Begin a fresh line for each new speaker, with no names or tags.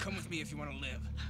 Come with me if you want to live.